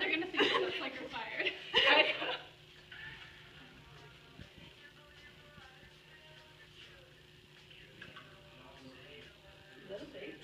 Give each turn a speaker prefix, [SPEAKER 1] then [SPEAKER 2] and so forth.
[SPEAKER 1] They're gonna think it looks like you're fired.
[SPEAKER 2] Is that a?